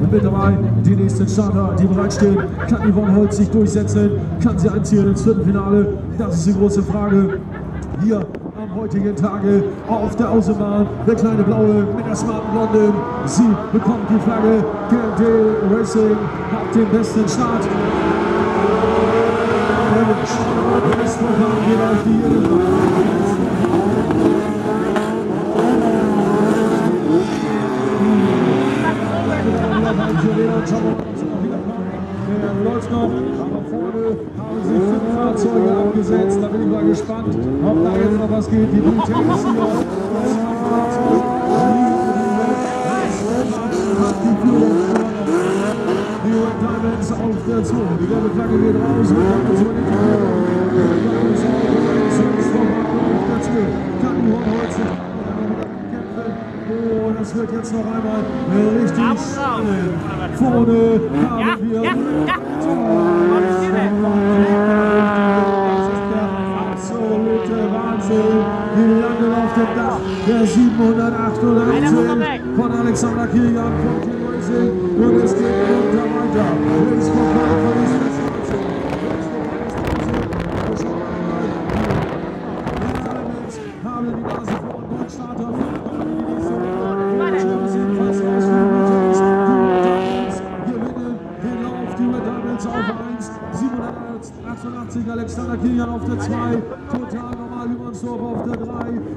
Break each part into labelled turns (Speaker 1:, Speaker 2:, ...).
Speaker 1: mit dabei. Die nächsten Starter, die bereitstehen. Kann Yvonne Holz sich durchsetzen? Kann sie einziehen ins Viertelfinale? Das ist die große Frage. Hier am heutigen Tage auf der Außenbahn. Der kleine Blaue mit der smarten Blonde. Sie bekommt die Flagge. GMT Racing hat den besten Start. Erwischt. Der Westpokal geht auf die Der läuft noch, aber vorne haben sich fünf Fahrzeuge abgesetzt. Da bin ich mal gespannt, ob da jetzt noch was geht. Die Blue Tennis hier. Die Red Diamonds auf der Zone. Die gelbe Flagge geht raus. Und dann ist die Führung. Die Diamonds auf der Zone. Kann die Holz Oh, das wird jetzt noch einmal richtig spannend. Vorne haben wir.
Speaker 2: Ja, ja.
Speaker 1: Das ist der absolute Wahnsinn. Die landen auf dem Dach der 788 von Alexander Kilian von Team Racing. Und es geht runter weiter. Links vorbei von diesem Destination. Links vorbei ist Dose. Wir schauen mal. Die Diamonds haben die Nase vor und Neustarter für die nächste Runde. Stimmen sind fast aus für die Diamonds. Die Diamonds gewinnen den Lauf. Diamonds auf 1. 788 Alexander Kilian auf der 2. Total normal Übernsdorf auf der 3.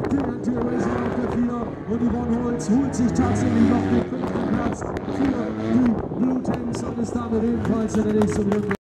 Speaker 1: TNT Racing auf der 4. Und Yvonne Holz holt sich tatsächlich noch den fünften Platz für die Blue Tanks und ist damit ebenfalls in der nächsten Runde.